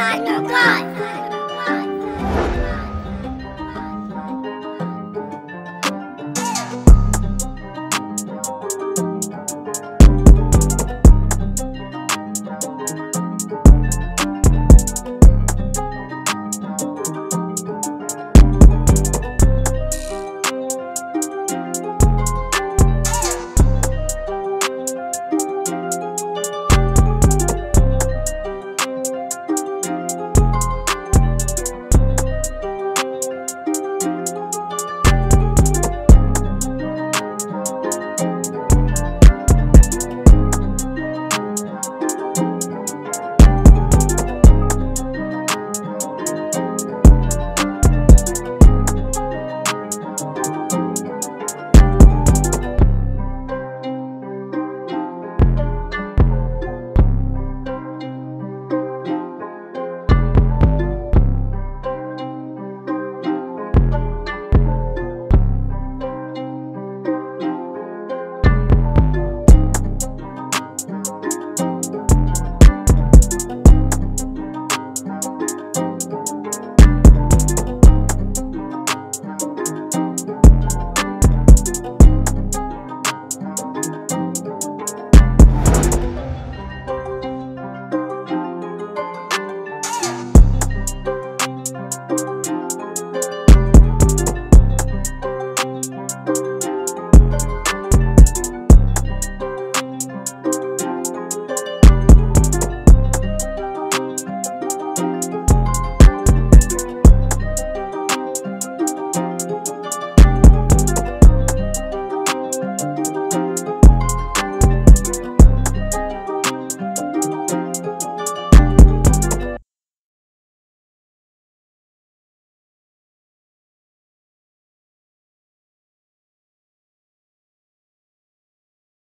not know.